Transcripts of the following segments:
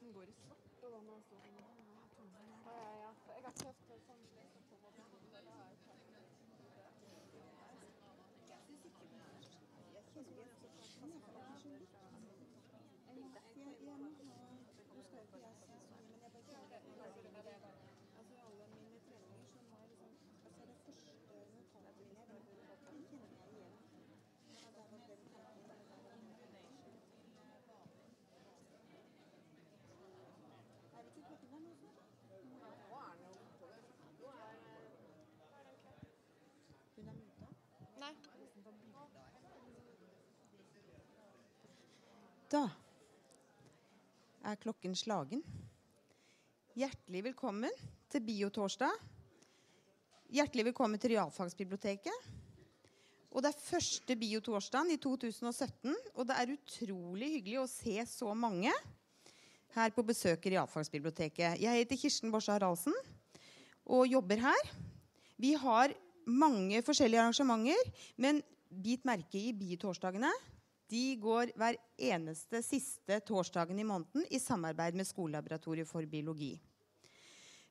den går i svart. Og da må jeg stå sånn Ja, ja, ja. Jeg har prøvd å sånn jeg. Da er klokken slagen. Hjertelig velkommen til Biotorsdag. Hjertelig velkommen til Realfagsbiblioteket. Og Det er første biotorsdagen i 2017, og det er utrolig hyggelig å se så mange her på besøk i Realfagsbiblioteket. Jeg heter Kirsten Borsa Haraldsen og jobber her. Vi har mange forskjellige arrangementer, men bit merke i bitorsdagene. De går hver eneste siste torsdagen i måneden i samarbeid med Skolelaboratoriet for biologi.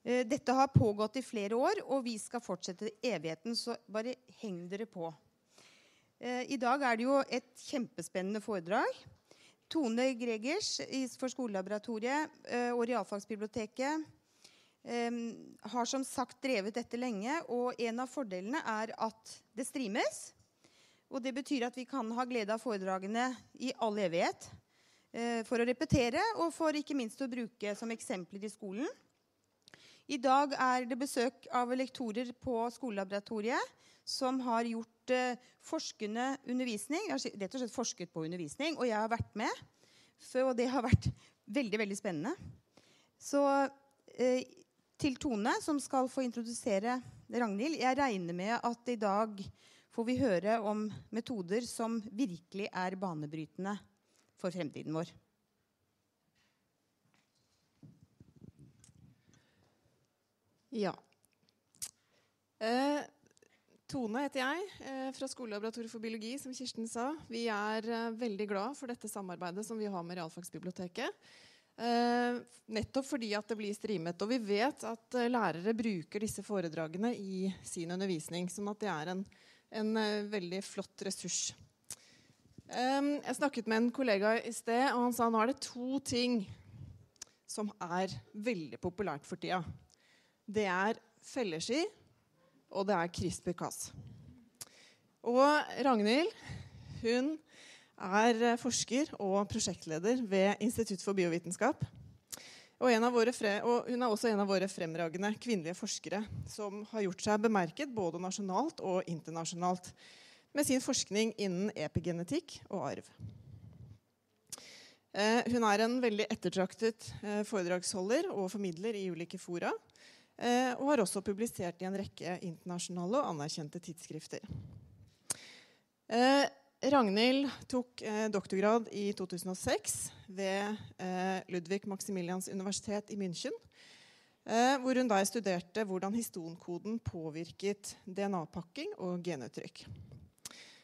Eh, Dette har pågått i flere år, og vi skal fortsette evigheten, så bare heng dere på. Eh, I dag er det jo et kjempespennende foredrag. Tone Gregers for Skolelaboratoriet eh, og Realfagsbiblioteket har som sagt drevet dette lenge, og en av fordelene er at det streames. Og det betyr at vi kan ha glede av foredragene i all evighet. eh, For å repetere, og for ikke minst å bruke som eksempler i skolen. I dag er det besøk av lektorer på Skolelaboratoriet som har gjort eh, forskende undervisning. Jeg har rett og slett forsket på undervisning, og jeg har vært med. Og det har vært veldig, veldig spennende. Så eh, til Tone, som skal få introdusere Ragnhild. Jeg regner med at i dag får vi høre om metoder som virkelig er banebrytende for fremtiden vår. Ja. Eh, Tone heter jeg, eh, fra Skolelaboratoriet for biologi, som Kirsten sa. Vi er eh, veldig glad for dette samarbeidet som vi har med Realfagsbiblioteket. Eh, nettopp fordi at det blir streamet. Og vi vet at eh, lærere bruker disse foredragene i sin undervisning. Sånn at det er en, en eh, veldig flott ressurs. Jeg snakket med en kollega i sted, og han sa nå er det to ting som er veldig populært for tida. Det er felleski, og det er CRISPR-Cas. Og Ragnhild hun er eh, forsker og prosjektleder ved Institutt for biovitenskap. Og, og hun er også en av våre fremragende kvinnelige forskere som har gjort seg bemerket både nasjonalt og internasjonalt med sin forskning innen epigenetikk og arv. Eh, hun er en veldig ettertraktet eh, foredragsholder og formidler i ulike fora. Eh, og har også publisert i en rekke internasjonale og anerkjente tidsskrifter. Eh, Ragnhild tok eh, doktorgrad i 2006 ved eh, Ludvig Maximilians universitet i München. Eh, hvor hun da studerte hvordan histonkoden påvirket DNA-pakking og genuttrykk.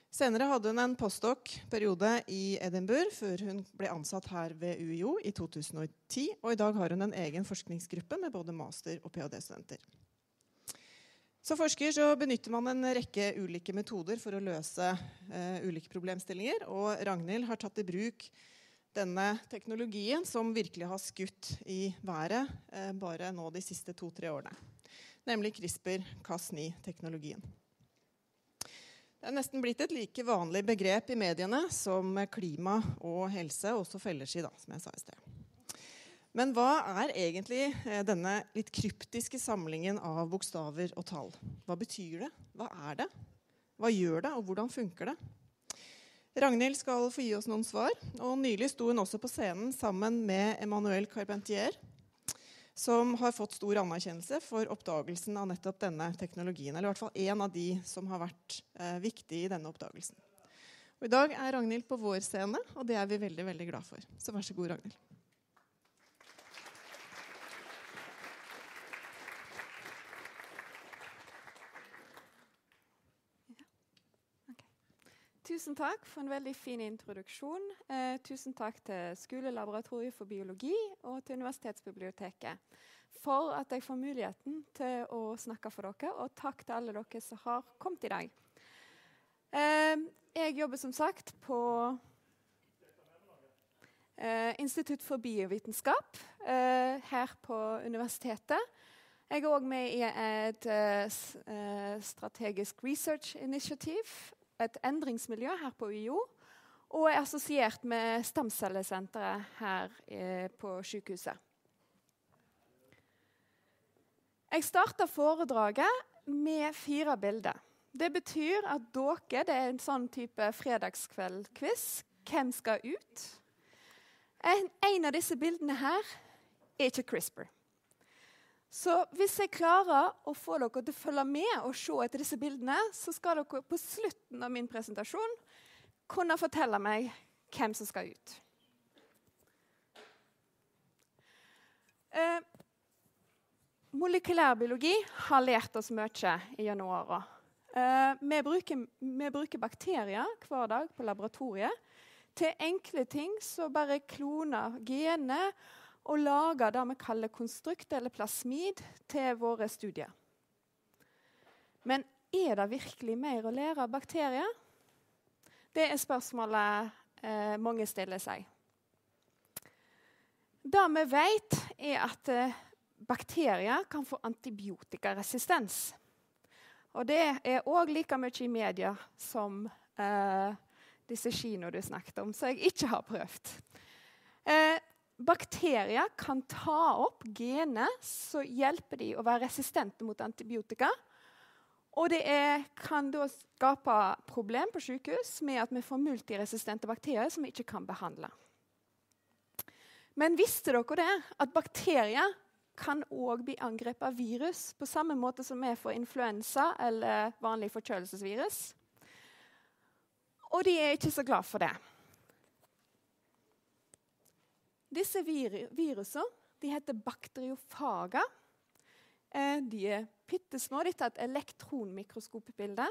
Senere hadde hun en postdoc-periode i Edinburgh før hun ble ansatt her ved UiO i 2010. Og i dag har hun en egen forskningsgruppe med både master- og ph.d.-studenter. Som forsker så benytter man en rekke ulike metoder for å løse eh, ulike problemstillinger. Og Ragnhild har tatt i bruk denne teknologien som virkelig har skutt i været eh, bare nå de siste to-tre årene. Nemlig CRISPR-Cas9-teknologien. Det er nesten blitt et like vanlig begrep i mediene som klima og helse, også felleski, da, som jeg sa i sted. Men hva er egentlig eh, denne litt kryptiske samlingen av bokstaver og tall? Hva betyr det? Hva er det? Hva gjør det, og hvordan funker det? Ragnhild skal få gi oss noen svar. og Nylig sto hun også på scenen sammen med Emmanuel Carpentier, som har fått stor anerkjennelse for oppdagelsen av nettopp denne teknologien. Eller i hvert fall en av de som har vært eh, viktig i denne oppdagelsen. Og I dag er Ragnhild på vår scene, og det er vi veldig veldig glad for. Så vær så god, Ragnhild. Tusen takk for en veldig fin introduksjon. Eh, tusen takk til Skolelaboratoriet for biologi og til Universitetsbiblioteket for at jeg får muligheten til å snakke for dere. Og takk til alle dere som har kommet i dag. Eh, jeg jobber som sagt på eh, Institutt for biovitenskap eh, her på universitetet. Jeg er òg med i et uh, strategisk research initiative, et endringsmiljø her på UiO. Og er assosiert med Stamcellesenteret her eh, på sykehuset. Jeg starta foredraget med fire bilder. Det betyr at dere Det er en sånn type fredagskveld-quiz. Hvem skal ut? En, en, av disse bildene her er ikke CRISPR. Så hvis jeg klarer å få dere til å følge med og se etter disse bildene, så skal dere på slutten av min presentasjon kunne fortelle meg hvem som skal ut. Eh, molekylærbiologi har lært oss mye i januar. Eh, vi, vi, bruker bakterier hver dag på laboratoriet til enkle ting som bare kloner gener og lage det vi kaller konstrukt eller plasmid til våre studier. Men er det virkelig mer å lære av bakterier? Det er spørsmålet eh, mange stiller seg. Det vi vet, er at eh, bakterier kan få antibiotikaresistens. Og det er òg like mye i media som eh, disse kinoene du snakket om, som jeg ikke har prøvd. Eh, bakterier kan ta opp gener som hjelper de å være resistente mot antibiotika. Og det er, kan da skape problem på sykehus med at vi får multiresistente bakterier som vi ikke kan behandle. Men visste dere det? At bakterier kan òg bli angrepet av virus på samme måte som vi får influensa eller vanlig forkjølelsesvirus. Og de er ikke så glad for det. Disse vir virusene de heter bakteriofager. Eh, de er bitte små. Dette er et elektronmikroskopbilde.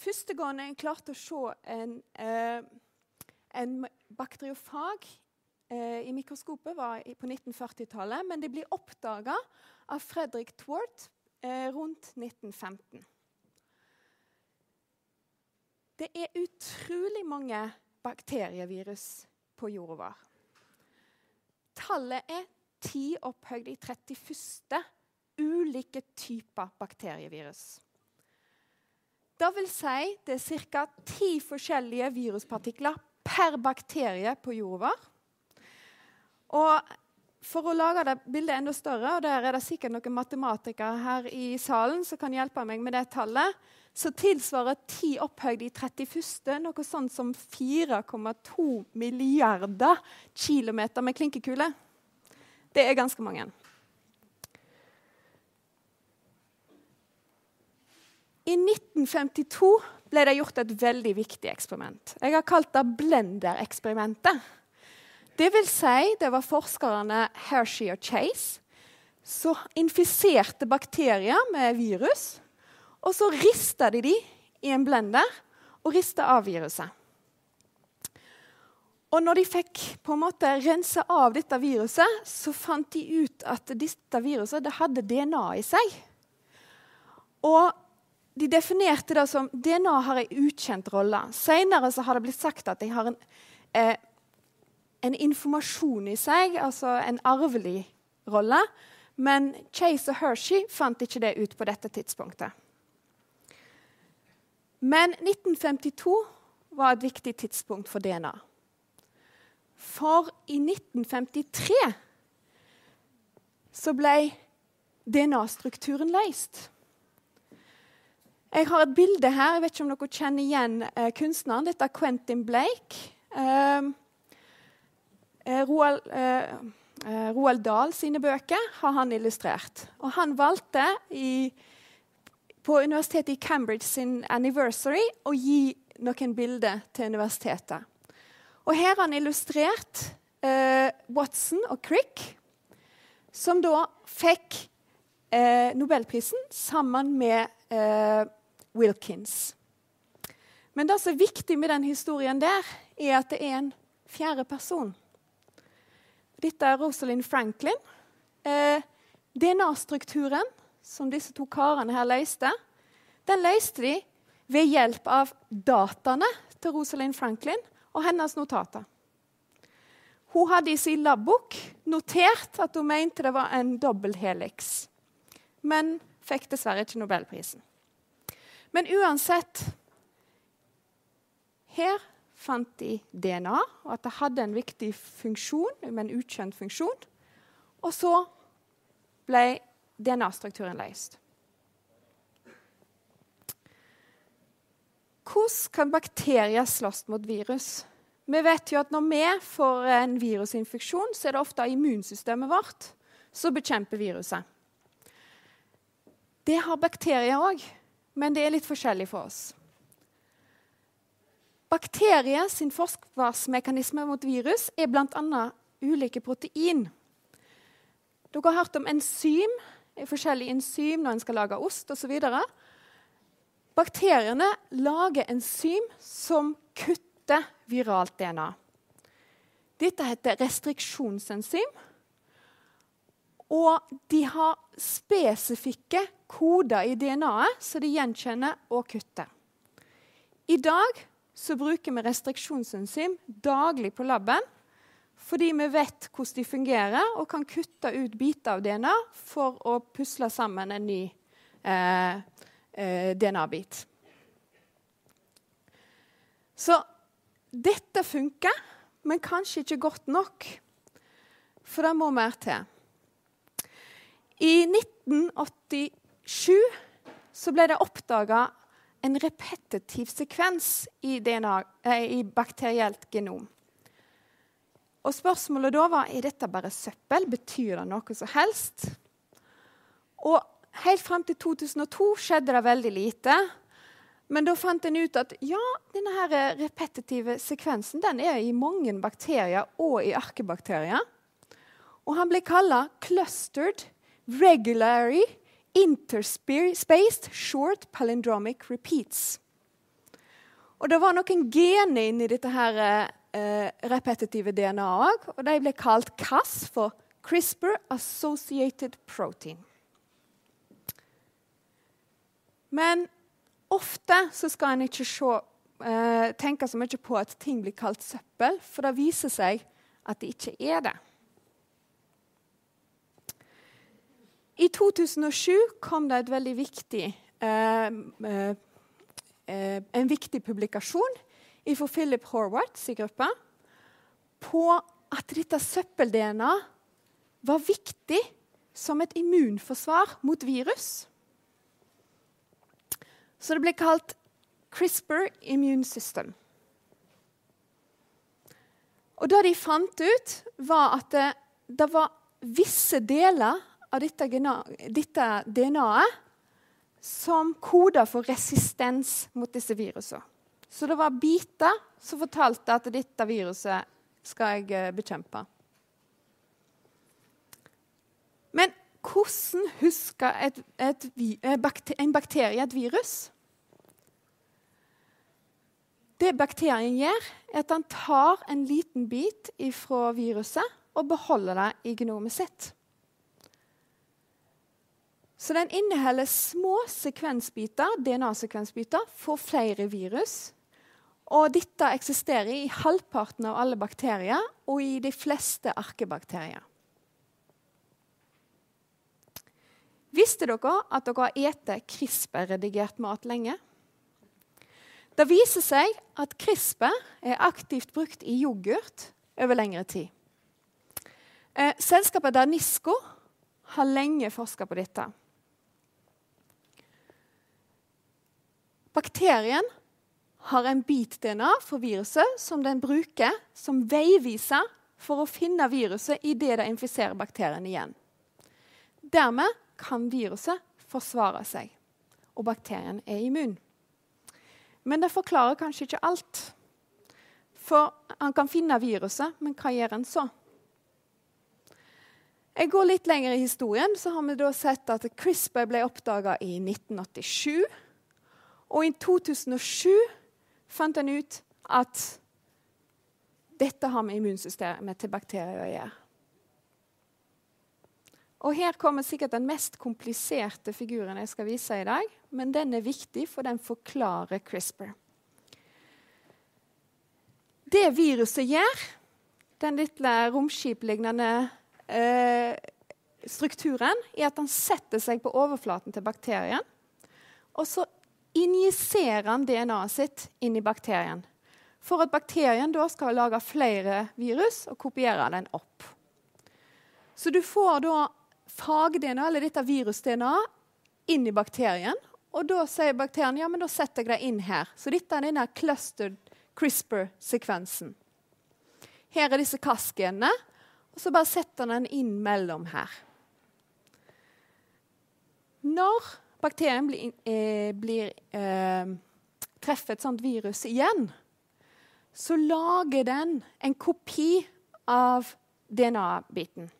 Første gang jeg klarte å se en, eh, en bakteriofag eh, i mikroskopet, var på 1940-tallet. Men de blir oppdaga av Fredrik Twart eh, rundt 1915. Det er utrolig mange bakterievirus på jorda vår. Tallet er ti opphøyd i 31. ulike typer bakterievirus. Det vil si det er ca. ti forskjellige viruspartikler per bakterie på jorda vår. Og for å lage det bildet enda større, og der er det sikkert noen matematikere her i salen som kan hjelpe meg med det tallet, så tilsvarer 10 opphøyd i 31. noe sånt som 4,2 milliarder kilometer med klinkekule. Det er ganske mange. I 1952 ble det gjort et veldig viktig eksperiment. Jeg har kalt det Blender-eksperimentet. Det vil si, det var forskerne Hershey og Chase som infiserte bakterier med virus og så rista de de i en blender og rista av viruset. Og når de fikk på en måte rense av dette viruset, så fant de ut at dette viruset det hadde DNA i seg. Og de definerte det som DNA har en ukjent rolle. Senere har det blitt sagt at de har en, eh, en informasjon i seg, altså en arvelig rolle. Men Chase og Hershey fant ikke det ut på dette tidspunktet. Men 1952 var et viktig tidspunkt for DNA. For i 1953 så ble DNA-strukturen løst. Jeg har et bilde her. Jeg vet ikke om dere kjenner igjen eh, kunstneren. Dette er Quentin Blake. Eh, Roald, eh, eh, Roald Dahl sine bøker har han illustrert. Og han valgte i på universitetet i Cambridge sin anniversary å gi noen bilder til universitetet. Og Her har han illustrert eh, Watson og Crick, som da fikk eh, nobelprisen sammen med eh, Wilkins. Men det som er viktig med den historien der, er at det er en fjerde person. Dette er Rosalind Franklin. Eh, DNA-strukturen som disse to karene her løste, den løste de ved hjelp av dataene til Rosalind Franklin og hennes notater. Hun hadde i sin labbok notert at hun mente det var en dobbelthelix, men fikk dessverre ikke nobelprisen. Men uansett Her fant de DNA, og at det hadde en viktig funksjon, men en ukjent funksjon. Og så ble DNA-strukturen løst. Hvordan kan bakterier slåss mot virus? Vi vet jo at Når vi får en virusinfeksjon, så er det ofte immunsystemet vårt som bekjemper viruset. Det har bakterier òg, men det er litt forskjellig for oss. Bakterier sin forsvarsmekanisme mot virus er bl.a. ulike protein. Dere har hørt om enzym, forskjellige enzym når en skal lage ost osv. Bakteriene lager enzym som kutter viralt DNA. Dette heter restriksjonsenzym. Og de har spesifikke koder i DNA-et som de gjenkjenner og kutter. I dag så bruker vi restriksjonsenzym daglig på laben fordi vi vet hvordan de fungerer og kan kutte ut biter av DNA for å pusle sammen en ny eh, eh, DNA-bit. Så dette funker, men kanskje ikke godt nok. For det må mer til. I 1987 så ble det oppdaga en repetitiv sekvens i, DNA, eh, i bakterielt genom. Og Spørsmålet da var er dette bare søppel. Betyr det noe som helst? Og Helt fram til 2002 skjedde det veldig lite. Men da fant en ut at ja, denne her repetitive sekvensen den er i mange bakterier og i arkebakterier. Og han ble kalla 'clustered regularly interspaced short palindromic repeats'. Og det var noen gener inni dette her, eh, repetitive DNA-et, og de ble kalt CAS for CRISPR Associated Protein. Men ofte så skal en ikke se, eh, tenke så mye på at ting blir kalt søppel, for det viser seg at det ikke er det. I 2007 kom det viktig, eh, eh, eh en viktig publikasjon fra Philip Horvaths gruppe på at dette søppel-DNA var viktig som et immunforsvar mot virus. Så det ble kalt CRISPR Immune System. Og det de fant ut, var at det, det var visse deler av dette, dette DNA-et som koder for resistens mot disse virusene. Så det var biter som fortalte at dette viruset skal jeg eh, bekjempe. Men hvordan husker et, et, et, en bakterie et virus? Det bakterien gjør, er at den tar en liten bit fra viruset og beholder det i genomet sitt. Så den inneholder små sekvensbiter, DNA-sekvensbiter for flere virus. Og dette eksisterer i halvparten av alle bakterier og i de fleste arkebakterier. Visste dere at dere har spist CRISPR-redigert mat lenge? Det viser seg at CRISPR er aktivt brukt i yoghurt over lengre tid. Eh, selskapet Danisco har lenge forska på dette. Bakterien har en bit-DNA for viruset som den bruker som veiviser for å finne viruset idet det infiserer bakterien igjen. Dermed kan viruset forsvare seg, og bakterien er immun. Men det forklarer kanskje ikke alt. For han kan finne viruset, men hva gjør han så? Jeg går litt lenger i historien, så har vi da sett at CRISPR ble oppdaga i 1987. Og i 2007 fant han ut at dette har med immunsystemet til bakterier å gjøre. Og Her kommer sikkert den mest kompliserte figuren jeg skal vise i dag. Men den er viktig, for den forklarer CRISPR. Det viruset gjør, den lille romskiplignende eh, strukturen, er at han setter seg på overflaten til bakterien. Og så injiserer han DNA-et sitt inn i bakterien. For at bakterien da skal lage flere virus og kopiere den opp. Så du får da fag-DNA, eller dette virus-DNA, inn i bakterien. Og da sier bakterien ja, men da setter jeg det inn her. Så dette er denne clustered CRISPR-sekvensen. Her er disse Cas-genene, og så bare setter den inn mellom her. Når bakterien blir, eh, blir eh, treffer et sånt virus igjen, så lager den en kopi av DNA-biten.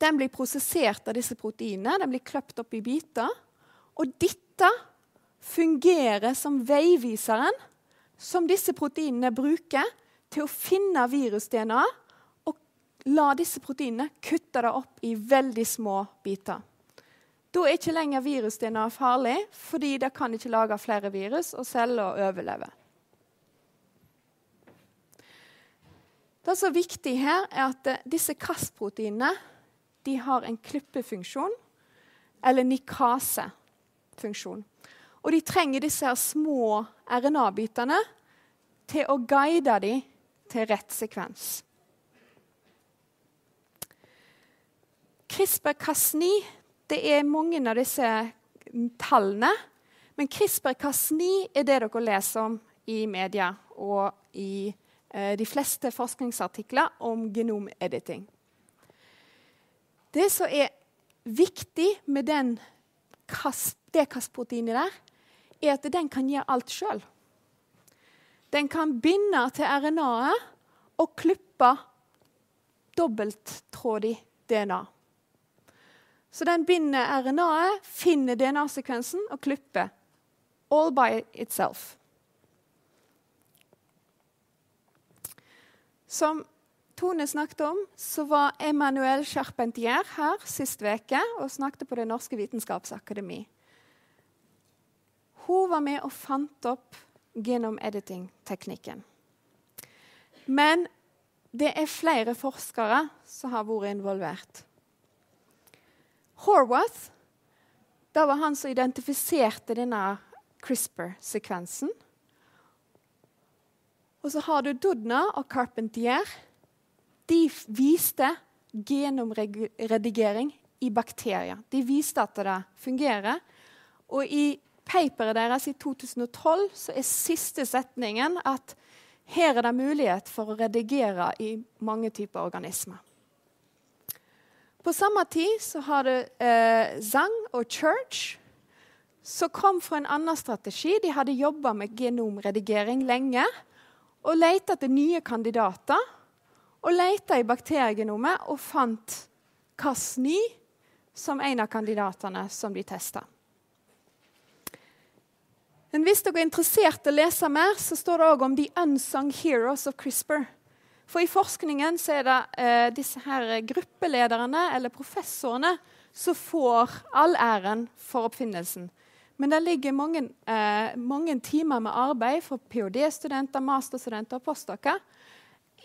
Den blir prosessert av disse proteinene. Den blir kløpt opp i biter. Og dette fungerer som veiviseren som disse proteinene bruker til å finne virus-DNA og la disse proteinene kutte det opp i veldig små biter. Da er ikke lenger virus-DNA farlig, fordi det kan ikke lage flere virus og celler overleve. Det som er viktig her, er at disse Cas-proteinene har en klippefunksjon eller nikasefunksjon. Og de trenger disse små RNA-bitene til å guide dem til rett sekvens. CRISPR-Cas9 det er mange av disse tallene. Men CRISPR-Cas9 er det dere leser om i media og i eh, de fleste forskningsartikler om genomediting. Det som er viktig med den det Cas-proteinet der, er at den kan gjøre alt sjøl. Den kan binde til RNA-et og klippe dobbelttrådig DNA. Så den binder RNA-et, finner DNA-sekvensen og klipper. All by itself. Som Tone snakket om, så var Emmanuel Charpentier her sist uke og snakket på Det norske vitenskapsakademi. Hun var med og fant opp genomediting-teknikken. Men det er flere forskere som har vært involvert. Horwath det var han som identifiserte denne CRISPR-sekvensen. Og så har du Dudna og Carpentier de viste genomredigering i bakterier. De viste at det fungerer. Og i paperet deres i 2012 så er siste setningen at her er det mulighet for å redigere i mange typer organismer. På samme tid så har du eh, Zang og Church, som kom fra en annen strategi. De hadde jobba med genomredigering lenge og leita etter nye kandidater og leita i bakteriegenomet og fant Cas9 som en av kandidatene som de testa. Men hvis dere er interessert i å lese mer, så står det òg om 'The Unsung Heroes of CRISPR'. For i forskningen så er det eh, disse her gruppelederne eller professorene som får all æren for oppfinnelsen. Men det ligger mange, eh, mange timer med arbeid for ph.d.-studenter, masterstudenter og postdokker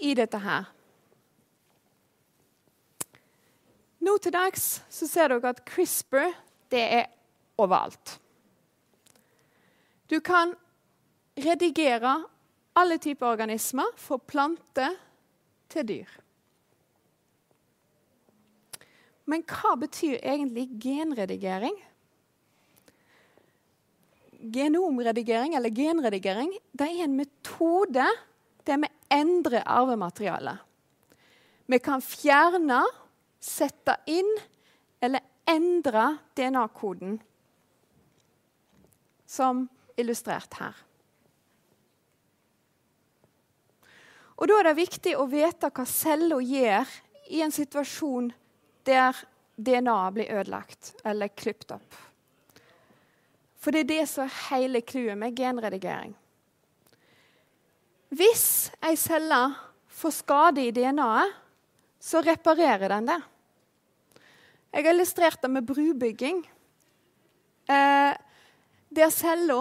i dette her. Nå til dags så ser dere at CRISPR det er overalt. Du kan redigere alle typer organismer, for planter til dyr. Men hva betyr egentlig genredigering? Genomredigering eller genredigering det er en metode der vi endrer arvematerialet. Vi kan fjerne sette inn eller endre DNA-koden, som illustrert her. Og Da er det viktig å vite hva cella gjør i en situasjon der DNA blir ødelagt eller klippet opp. For det er det som er hele clouet med genredigering. Hvis ei celle får skade i DNA-et, så reparerer den det. Jeg har illustrert det med brubygging. Eh, der cella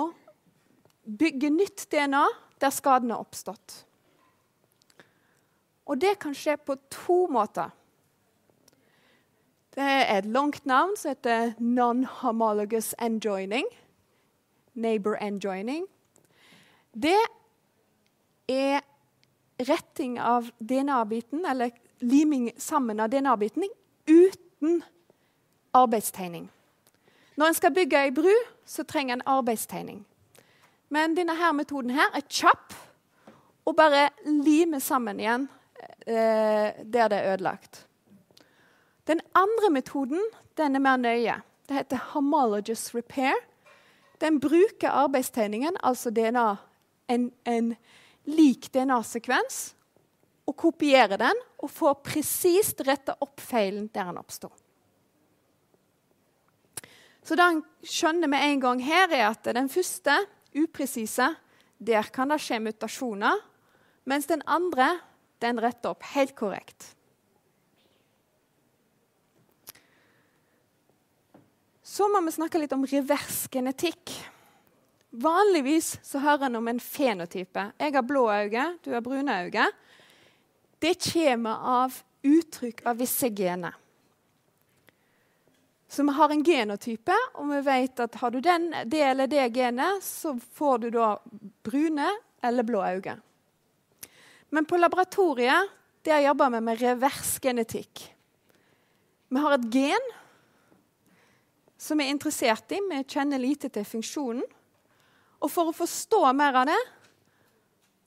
bygger nytt DNA der skaden har oppstått. Og det kan skje på to måter. Det er et langt navn som heter non-homologous enjoining. Neighbor enjoining. Det er retting av DNA-biten, eller liming sammen av DNA-biten, uten arbeidstegning. Når en skal bygge ei bru, så trenger en arbeidstegning. Men denne her metoden her er kjapp og bare limer sammen igjen eh, der det er ødelagt. Den andre metoden den er mer nøye. Det heter homologous repair. Den bruker arbeidstegningen, altså DNA, en, en lik DNA-sekvens, og kopierer den og får presist retta opp feilen der den oppstår. Så det han skjønner med en gang her, er at den første, upresise, der kan det skje mutasjoner. Mens den andre, den retter opp helt korrekt. Så må vi snakke litt om reversgenetikk. Vanligvis så hører en om en fenotype. Jeg har blå øyne, du har brune øyne. Det kommer av uttrykk av visse gener. Så vi har en genotype, og vi vet at har du den, det eller det genet, så får du da brune eller blå øyne. Men på laboratoriet der jobber vi med reversgenetikk. Vi har et gen som vi er interessert i. Vi kjenner lite til funksjonen. Og for å forstå mer av det,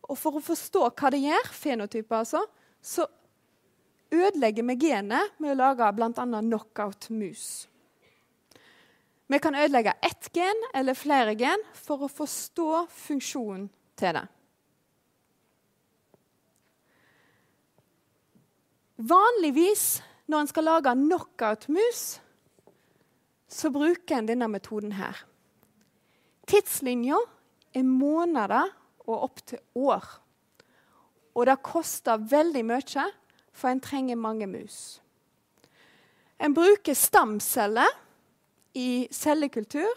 og for å forstå hva det gjør, fenotyper altså, så ødelegger vi genet med å lage bl.a. knockout-mus. Vi kan ødelegge ett gen eller flere gen for å forstå funksjonen til det. Vanligvis når en skal lage knockout-mus, så bruker en denne metoden her. Tidslinja er måneder og opp til år. Og det koster veldig mye, for en trenger mange mus. En bruker stamceller i cellekultur.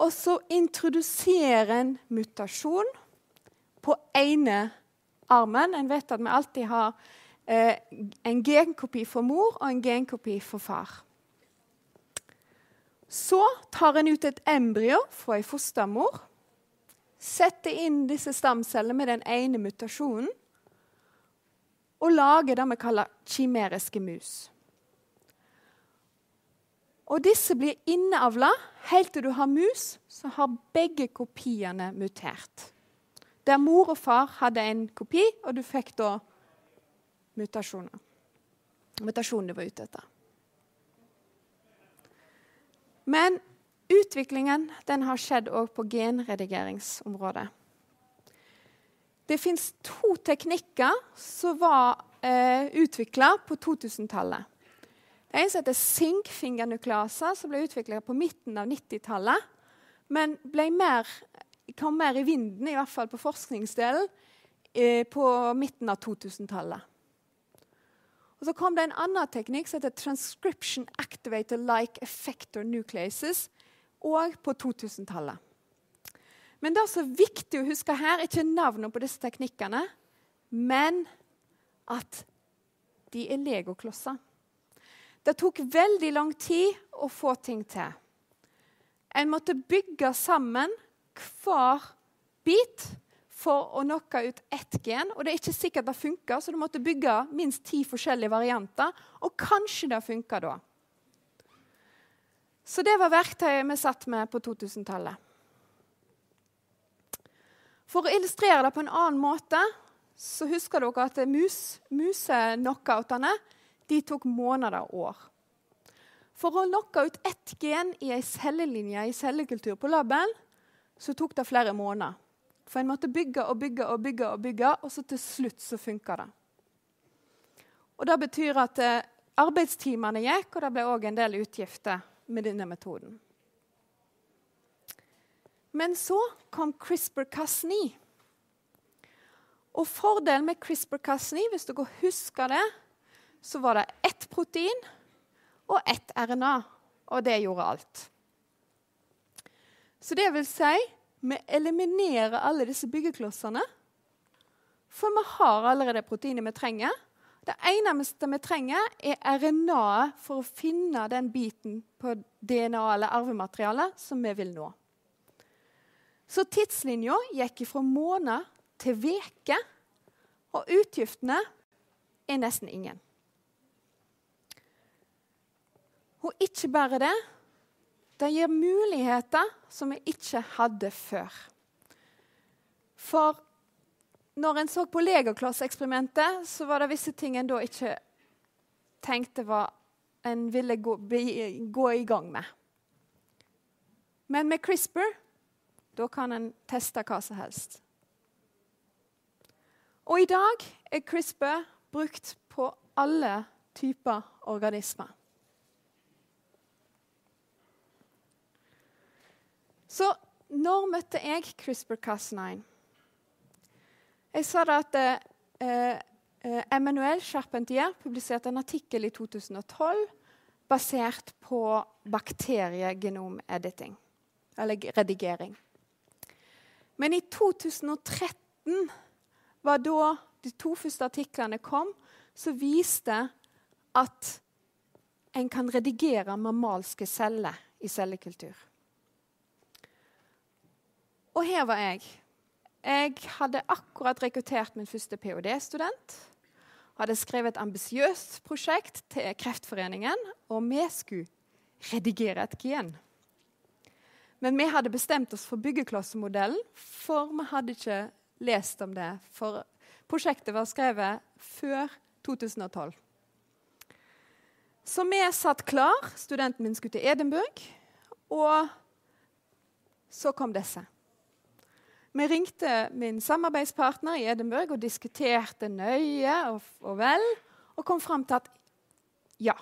Og så introduserer en mutasjon på ene armen. En vet at vi alltid har eh, en genkopi for mor og en genkopi for far. Så tar en ut et embryo fra ei fostermor, setter inn disse stamcellene med den ene mutasjonen og lager det vi kaller kimeriske mus. Og disse blir inneavla helt til du har mus som har begge kopiene mutert. Der mor og far hadde en kopi, og du fikk da mutasjoner. Mutasjonen du var ute etter. Men utviklingen den har skjedd òg på genredigeringsområdet. Det fins to teknikker som var eh, utvikla på 2000-tallet. Det ene heter sinkfingernukleaser, som ble utvikla på midten av 90-tallet. Men ble mer, kom mer i vinden, i hvert fall på forskningsdelen, eh, på midten av 2000-tallet. Og Så kom det en annen teknikk som heter transcription activator like effector nucleases, òg på 2000-tallet. Men det er viktig å huske her, er ikke navnet på disse teknikkene, men at de er legoklosser. Det tok veldig lang tid å få ting til. En måtte bygge sammen hver bit for å knocke ut ett gen. Og det er ikke sikkert det funker, så du måtte bygge minst ti forskjellige varianter. Og kanskje det funka da. Så det var verktøyet vi satt med på 2000-tallet. For å illustrere det på en annen måte så husker dere at mus, museknockoutene de tok måneder og år. For å knocke ut ett gen i ei cellelinje i cellekultur på laben så tok det flere måneder. For en måtte bygge og bygge og bygge, og bygge, og så til slutt så funka det. Og Det betyr at eh, arbeidstimene gikk, og det ble òg en del utgifter med denne metoden. Men så kom CRISPR-Cas9. Og Fordelen med CRISPR-Cas9, hvis dere husker det, så var det ett protein og ett RNA. Og det gjorde alt. Så det vil si vi eliminerer alle disse byggeklossene. For vi har allerede proteinet vi trenger. Det eneste vi trenger, er RNA-et for å finne den biten på DNA eller arvematerialet som vi vil nå. Så tidslinja gikk fra måned til uke, og utgiftene er nesten ingen. Og ikke bare det. Det gir muligheter som vi ikke hadde før. For når en så på Legokloss-eksperimentet, så var det visse ting en da ikke tenkte var en ville gå, be, gå i gang med. Men med CRISPR da kan en teste hva som helst. Og i dag er CRISPR brukt på alle typer organismer. Så når møtte jeg CRISPR-Cas9? Jeg sa da at eh, eh, Emmanuel Charpentier publiserte en artikkel i 2012 basert på bakteriegenomediting, eller redigering. Men i 2013 var da de to første artiklene kom, som viste at en kan redigere mammalske celler i cellekultur. Og her var jeg. Jeg hadde akkurat rekruttert min første ph.d.-student. Hadde skrevet et ambisiøst prosjekt til Kreftforeningen, og vi skulle redigere et gen. Men vi hadde bestemt oss for byggeklossemodellen, for vi hadde ikke lest om det. For prosjektet var skrevet før 2012. Så vi satt klar. Studenten min skulle til Edinburgh. Og så kom disse. Vi ringte min samarbeidspartner i Edinburgh og diskuterte nøye og, og vel, og kom fram til at ja,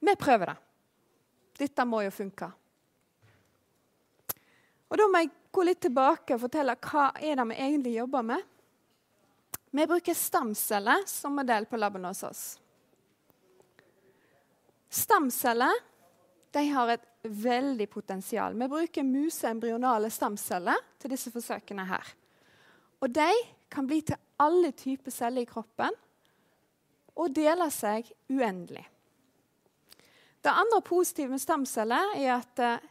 vi prøver det. Dette må jo funke. Og Da må jeg gå litt tilbake og fortelle hva er det vi egentlig jobber med. Vi bruker stamceller som modell på laben hos oss. Stamceller har et veldig potensial. Vi bruker museembryonale stamceller til disse forsøkene her. Og de kan bli til alle typer celler i kroppen og dele seg uendelig. Det andre positive med stamceller er at eh,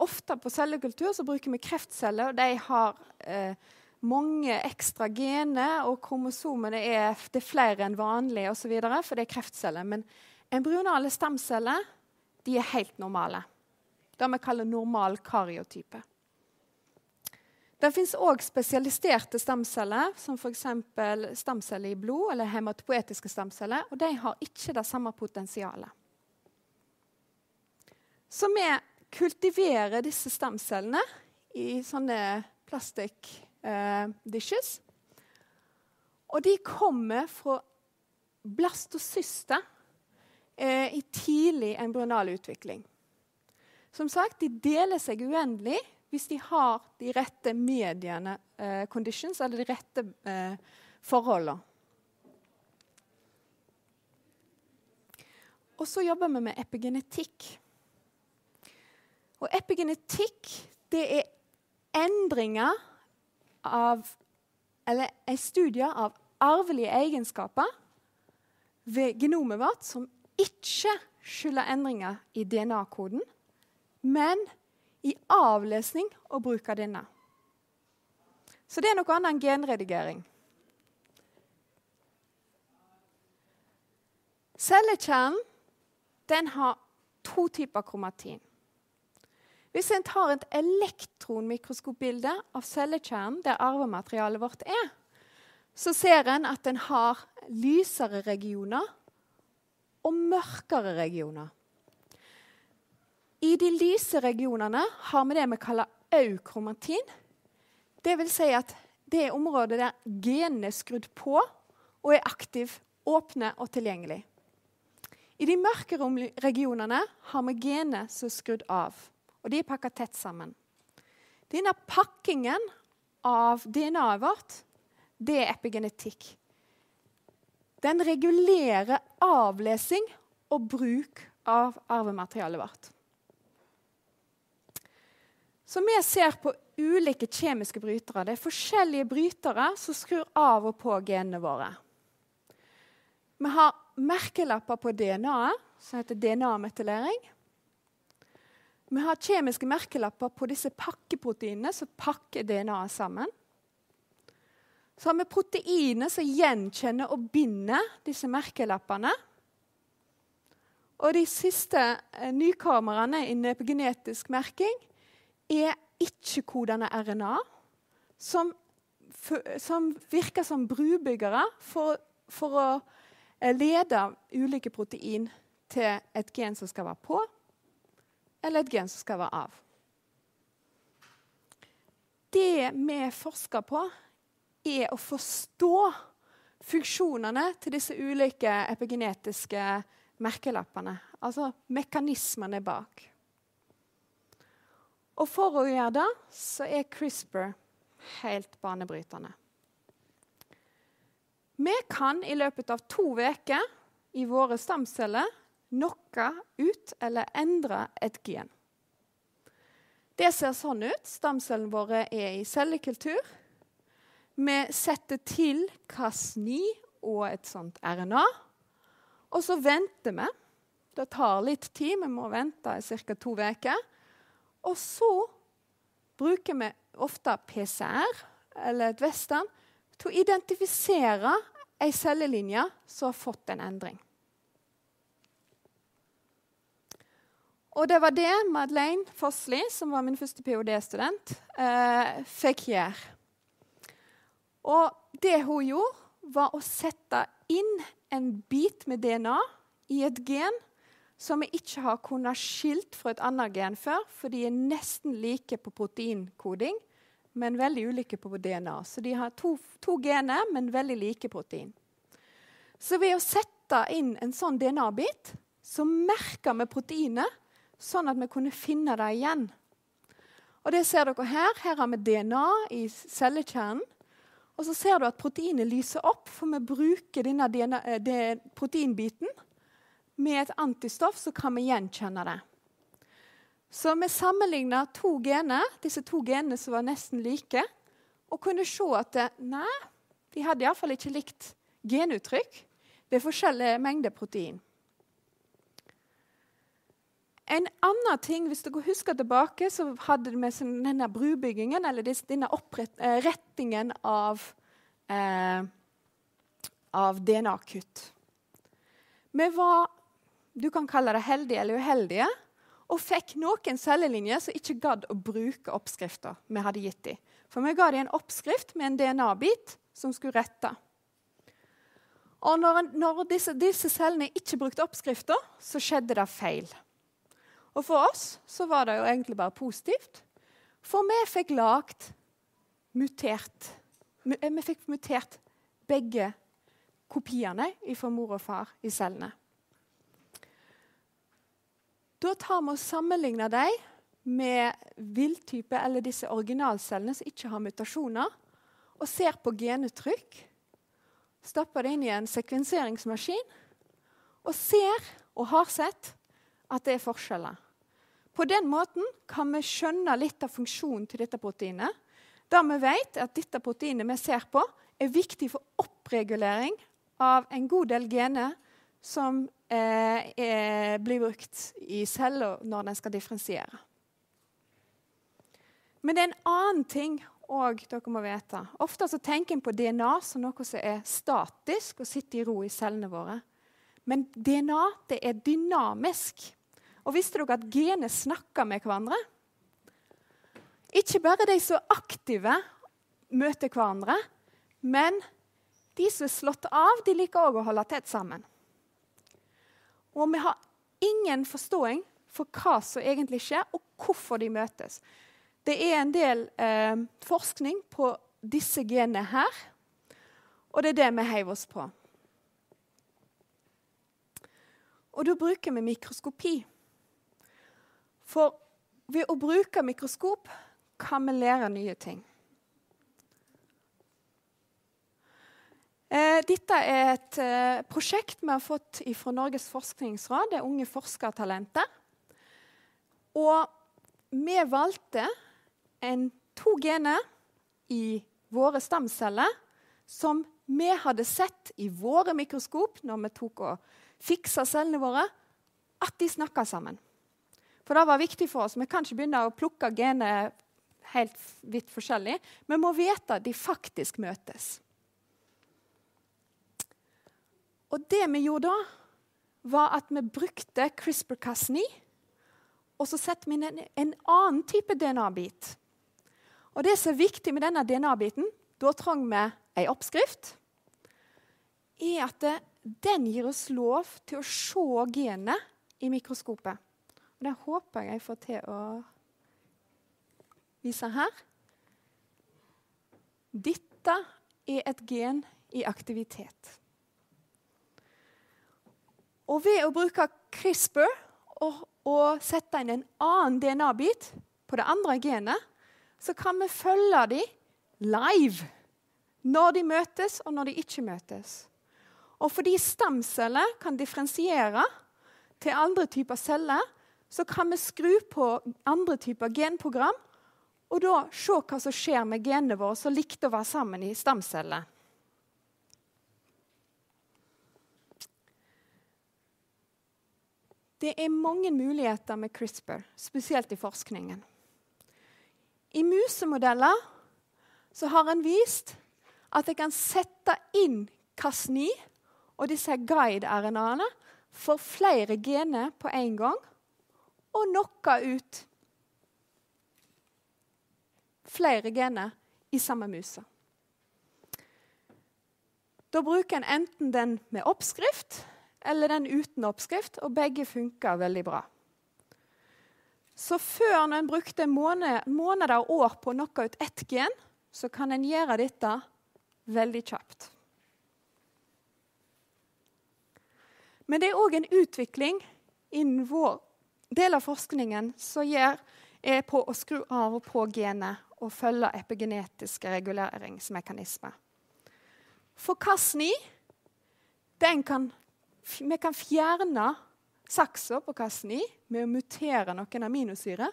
ofte på cellekultur så bruker vi kreftceller, og de har eh, mange ekstra gener, og kromosomene er, det er flere enn vanlig osv., for det er kreftceller. Men embryonale stamceller de er helt normale. Det vi kaller normal kariotype. Det fins òg spesialiserte stamceller, som f.eks. stamceller i blod eller hematopoetiske stamceller. og De har ikke det samme potensialet. Så vi kultiverer disse stamcellene i sånne plastic eh. Og de kommer fra blastocyster eh, i tidlig embryonal utvikling. Som sagt, de deler seg uendelig hvis de har de rette mediene, eh, conditions, eller de rette eh, forholdene. Og så jobber vi med epigenetikk. Og epigenetikk det er endringer av Eller en studie av arvelige egenskaper ved genomet vårt som ikke skylder endringer i DNA-koden, men i avlesning og bruk av denne. Så det er noe annet enn genredigering. Cellekjernen den har to typer kromatin. Hvis en tar et elektronmikroskopbilde av cellekjernen, der arvematerialet vårt er, så ser en at en har lysere regioner og mørkere regioner. I de lyse regionene har vi det vi kaller aukromatin. Det vil si at det er området der genene er skrudd på og er aktive, åpne og tilgjengelig. I de mørke regionene har vi genene som er skrudd av og de er pakka tett sammen. Denne pakkingen av DNA-et vårt det er epigenetikk. Den regulerer avlesing og bruk av arvematerialet vårt. Så vi ser på ulike kjemiske brytere. Det er forskjellige brytere som skrur av og på genene våre. Vi har merkelapper på DNA-et, som heter DNA-metylering. Vi har kjemiske merkelapper på disse pakkeproteinene som pakker DNA-et sammen. Så har vi proteiner som gjenkjenner og binder disse merkelappene. Og de siste eh, nykommerne inne på genetisk merking er ikke-kodende RNA, som, som, virker som brubyggere for, for å eh, lede ulike protein til et gen som skal være på, eller et gen som skal være av. Det vi forsker på, er å forstå funksjonene til disse ulike epigenetiske merkelappene. Altså mekanismene bak. Og for å gjøre det, så er CRISPR helt banebrytende. Vi kan i løpet av to uker i våre stamceller knocke ut eller endre et gen. Det ser sånn ut. Stamcellene våre er i cellekultur. Vi setter til Cas9 og et sånt RNA. Og så venter vi. Det tar litt tid, vi må vente i ca. to uker. Og så bruker vi ofte PCR eller et western til å identifisere ei cellelinje som har fått en endring. Og det var det Madeleine Fossli, som var min første ph.d.-student, eh, fikk gjøre. Og det hun gjorde, var å sette inn en bit med DNA i et gen som vi ikke har kunnet skilt fra et annet gen før, for de er nesten like på proteinkoding, men veldig ulike på DNA. Så de har to, to gener, men veldig like protein. Så ved å sette inn en sånn DNA-bit, så merker vi proteinet, sånn at vi kunne finne det igjen. Og det ser dere her. Her har vi DNA i cellekjernen. Og så ser du at proteinet lyser opp, for vi bruker denne DNA, eh, proteinbiten med et antistoff, så kan vi gjenkjenne det. Så vi sammenligna to gener, disse to genene som var nesten like, og kunne se at det, nei, de hadde iallfall ikke likt genuttrykk ved forskjellige mengder protein. En annen ting, Hvis dere husker tilbake, så hadde vi denne brubyggingen, eller denne opprettingen eh, av, eh, av DNA-kutt. Vi var du kan kalle det heldige eller uheldige, og fikk noen cellelinjer som ikke gadd å bruke oppskrifta vi hadde gitt dem. For vi ga dem en oppskrift med en DNA-bit som skulle rette. Og når, når disse, disse, cellene ikke brukte oppskrifta, så skjedde det feil. Og for oss så var det jo egentlig bare positivt, for vi fikk lagd mutert Vi fikk mutert begge kopiene fra mor og far i cellene. Da tar vi og sammenligner dem med villtype, eller disse originalcellene som ikke har mutasjoner, og ser på genuttrykk. Stapper det inn i en sekvenseringsmaskin og ser, og har sett, at det er forskjeller. På den måten kan vi skjønne litt av funksjonen til dette proteinet. Da vi vet at dette proteinet vi ser på, er viktig for oppregulering av en god del gener som eh, blir brukt i celler når den skal differensiere. Men det er en annen ting òg dere må vite. Ofte tenker en på DNA som noe som er statisk og sitter i ro i cellene våre. Men DNA det er dynamisk. Og visste dere at gener snakker med hverandre? Ikke bare de som er aktive, møter hverandre, men de som er slått av, de liker òg å holde tett sammen. Og vi har ingen forståing for hva som egentlig skjer, og hvorfor de møtes. Det er en del eh, forskning på disse genene her, og det er det vi heiver oss på. Og da bruker vi mikroskopi. For ved å bruke mikroskop kan vi lære nye ting. Eh, dette er et eh, prosjekt vi har fått fra Norges forskningsråd, det er unge forskertalenter. Og vi valgte en, to gener i våre stamceller som vi hadde sett i våre mikroskop når vi tok og fiksa cellene våre, at de snakka sammen. For det var viktig for oss. Vi kan ikke begynne å plukke gener helt vidt forskjellig. Vi må vite at de faktisk møtes. Og det vi gjorde da, var at vi brukte CRISPR-Cas9. Og så setter vi inn en, en annen type DNA-bit. Og det som er viktig med denne DNA-biten, da trenger vi ei oppskrift, er at den gir oss lov til å se genet i mikroskopet. Og Det håper jeg jeg får til å vise her. Dette er et gen i aktivitet. Og ved å bruke CRISPR og, og sette inn en annen DNA-bit på det andre genet, så kan vi følge dem live når de møtes, og når de ikke møtes. Og fordi stamceller kan differensiere til andre typer celler, så kan vi skru på andre typer genprogram og da se hva som skjer med genene våre som likte å være sammen i stamceller. Det er mange muligheter med CRISPR, spesielt i forskningen. I musemodeller så har en vist at jeg kan sette inn Cas9 og disse guide-RNA-ene for flere gener på en gang og knocka ut flere gener i samme musa. Da bruker en enten den med oppskrift eller den uten oppskrift, og begge funker veldig bra. Så før når en brukte måned, måneder og år på å knocke ut ett gen, så kan en gjøre dette veldig kjapt. Men det er òg en utvikling innen vår del av forskningen som er på å skru av og på genet og følge epigenetiske reguleringsmekanismer. For Cas9 kan vi kan fjerne saksa på kassen i med å mutere noen aminosyrer.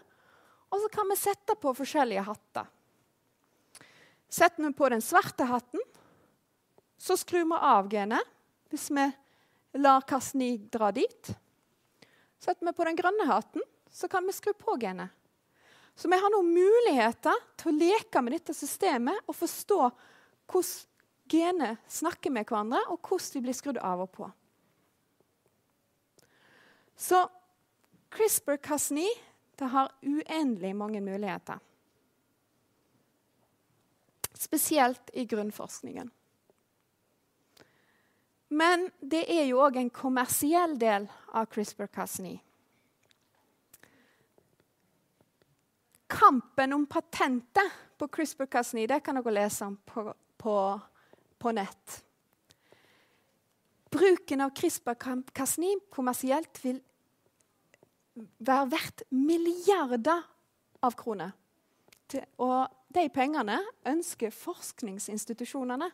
Og så kan vi sette på forskjellige hatter. Setter vi på den svarte hatten, så skrur vi av genet hvis vi lar kassen i dra dit. Setter vi på den grønne hatten, så kan vi skru på genet. Så vi har nå muligheter til å leke med dette systemet og forstå hvordan gener snakker med hverandre, og hvordan de blir skrudd av og på. Så CRISPR-Cas9 har uendelig mange muligheter. Spesielt i grunnforskningen. Men det er jo òg en kommersiell del av CRISPR-Cas9. Kampen om patentet på CRISPR-Cas9 det kan dere lese om på, på, på nett. Bruken av CRISPR-Cas9 kommersielt vil være verdt milliarder av kroner. Og de pengene ønsker forskningsinstitusjonene.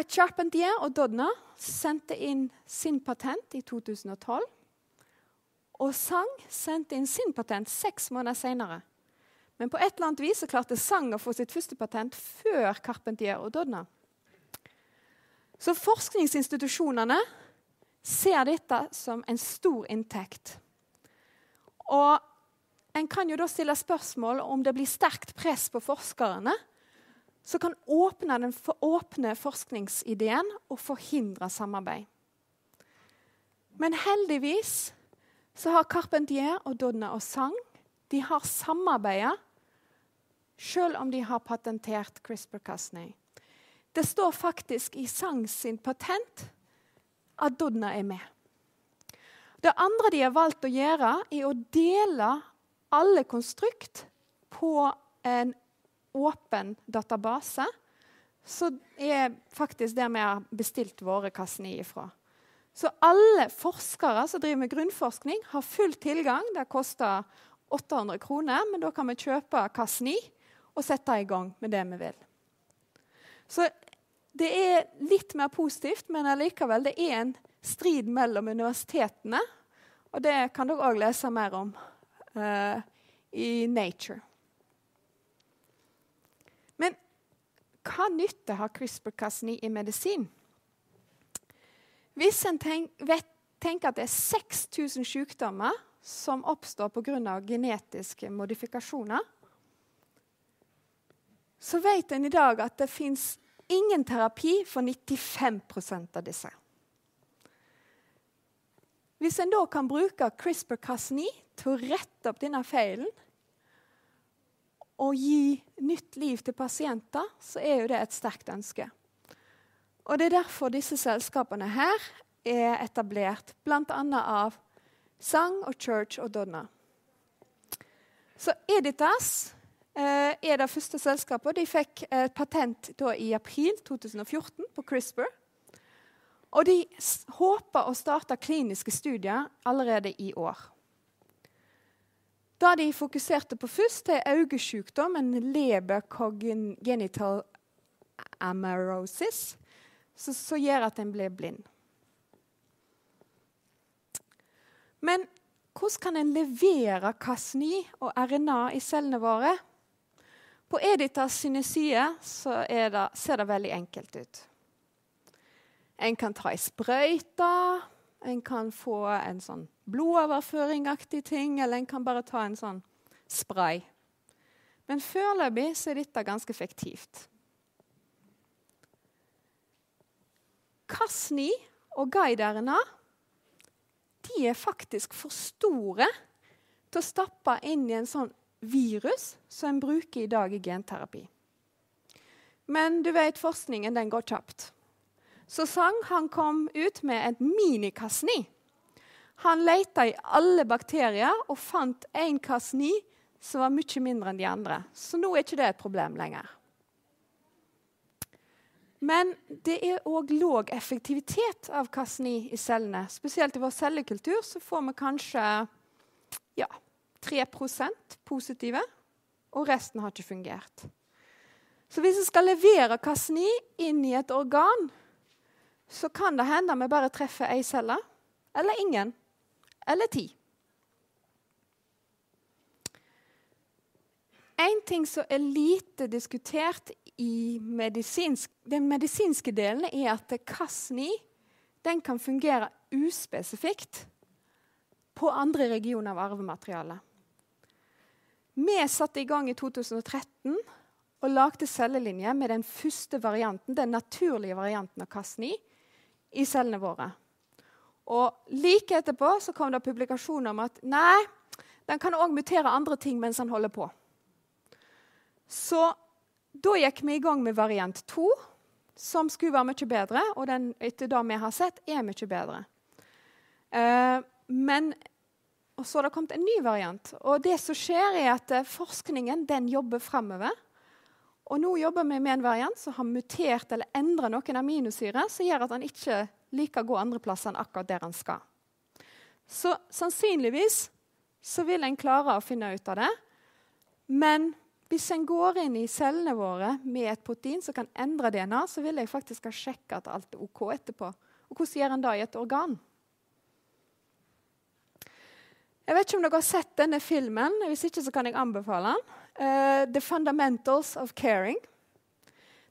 Charpentier og Dodner sendte inn sin patent i 2012. Og Sang sendte inn sin patent seks måneder senere. Men på et eller annet vis så klarte Sang å få sitt første patent før Carpentier og Dodner. Så forskningsinstitusjonene ser dette som en stor inntekt. Og En kan jo da stille spørsmål om det blir sterkt press på forskerne som kan åpne den for åpne forskningsideen og forhindre samarbeid. Men heldigvis så har Carpentier og Dodna og Sang de har samarbeidet selv om de har patentert CRISPR-Cas9. Det står faktisk i Sang sin patent at Dodna er med. Det andre de har valgt å gjøre, er å dele alle konstrukt på en åpen database. Så er faktisk der vi har bestilt våre Cas9 ifra. Så alle forskere som driver med grunnforskning, har full tilgang. Det koster 800 kroner, men da kan vi kjøpe Cas9 og sette i gang med det vi vil. Så det er litt mer positivt, men allikevel det er en strid mellom universitetene. Og det kan dere òg lese mer om uh, i Nature. Men hva nytte har CRISPR-Cas9 i medisin? Hvis en tenk, tenker at det er 6000 sykdommer som oppstår pga. genetiske modifikasjoner, så vet en i dag at det fins ingen terapi for 95% av disse. Hvis en da kan bruke CRISPR-Cas9 til å rette opp denne feilen og gi nytt liv til pasienter, så er jo det et sterkt ønske. Og Det er derfor disse selskapene her er etablert, bl.a. av Sang og Church og Donna. Så Editas eh, er det første selskapet. De fikk et patent da, i april 2014 på CRISPR. Og de håper å starte kliniske studier allerede i år. Da de fokuserte på først, er øyesykdommen en congenital amaurosis, som gjør at en blir blind. Men hvordan kan en levere Cas9 og RNA i cellene våre? På Editas sine sider det, ser det veldig enkelt ut. En kan ta ei sprøyte, en kan få en sånn blodoverføringaktig ting, eller en kan bare ta en sånn spray. Men foreløpig er dette ganske fiktivt. Kasni og guide-RNA de er faktisk for store til å stappe inn i en sånn virus som en bruker i dag i genterapi. Men du vet, forskningen den går kjapt. Så Sang han kom ut med et minikasni. Han leita i alle bakterier og fant én kasni som var mye mindre enn de andre. Så nå er ikke det et problem lenger. Men det er òg låg effektivitet av kasni i cellene. Spesielt i vår cellekultur så får vi kanskje ja, 3% positive, og resten har ikke fungert. Så hvis vi skal levere kasni inn i et organ, så kan det hende vi bare treffer ei celle. Eller ingen. Eller ti. En ting som er lite diskutert i medisinsk, den medisinske delen, er at Cas9 kan fungere uspesifikt på andre regioner av arvematerialet. Vi satte i gang i 2013 og lagde cellelinjer med den første varianten, den naturlige varianten av Cas9 i cellene våre. Og Like etterpå så kom det publikasjoner om at nei, den kan òg mutere andre ting mens den holder på. Så da gikk vi i gang med variant 2, som skulle være mye bedre. Og den etter det vi har sett, er mye bedre. Eh, men så har det kommet en ny variant. Og det som skjer er at uh, Forskningen den jobber framover. Og nå jobber vi med en variant som har mutert eller endra noen aminosyrer som gjør at den ikke liker å gå andre plasser enn akkurat der han skal. Så sannsynligvis så vil en klare å finne ut av det. Men hvis en går inn i cellene våre med et protein som kan endre DNA, så vil jeg faktisk ha sjekka at alt er OK etterpå. Og hvordan gjør en det i et organ? Jeg vet ikke om dere har sett denne filmen. Hvis ikke så kan jeg anbefale den. Uh, The Fundamentals of Caring.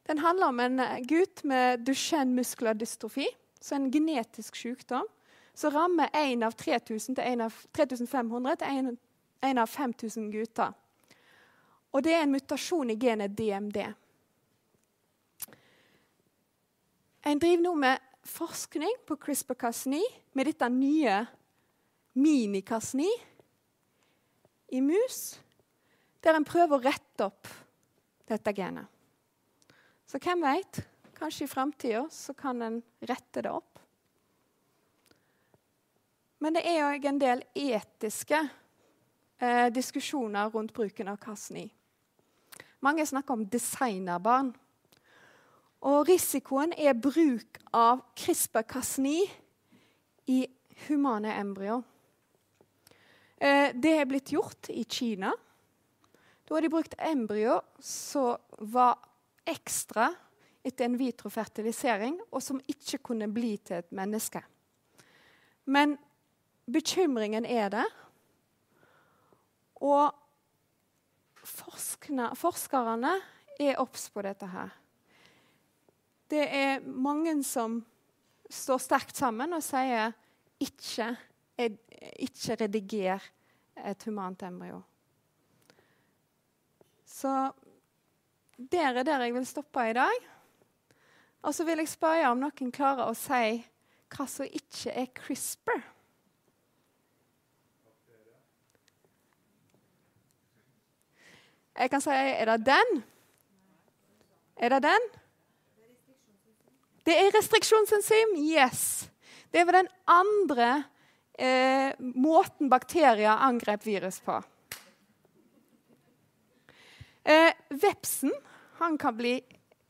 Den handler om en gutt med Duchenne muscular dystrofi, så en genetisk sykdom som rammer 1 av 3000 til 1 av 3500 til 1 av 5000 gutter. Og det er en mutasjon i genet DMD. En driver nå med forskning på CRISPR-Cas9 med dette nye mini-Cas9 i mus der en prøver å rette opp dette genet. Så hvem veit? Kanskje i framtida kan en rette det opp. Men det er òg en del etiske eh, diskusjoner rundt bruken av Cas9. Mange snakker om designerbarn. Og risikoen er bruk av CRISPR-Cas9 i humane embryo. Eh, det er blitt gjort i Kina. Da har de brukt embryo som var ekstra etter en vitro-fertilisering, og som ikke kunne bli til et menneske. Men bekymringen er der. Og forskerne, forskerne er obs på dette her. Det er mange som står sterkt sammen og sier ikke, ikke rediger et humant embryo. Så der er der jeg vil stoppe i dag. Og så vil jeg spørre om noen klarer å si hva som ikke er CRISPR. Jeg kan si Er det den? Er det den? Det er restriksjonsenzym. Yes. Det var den andre eh, måten bakterier angrep virus på. Eh, vepsen han kan bli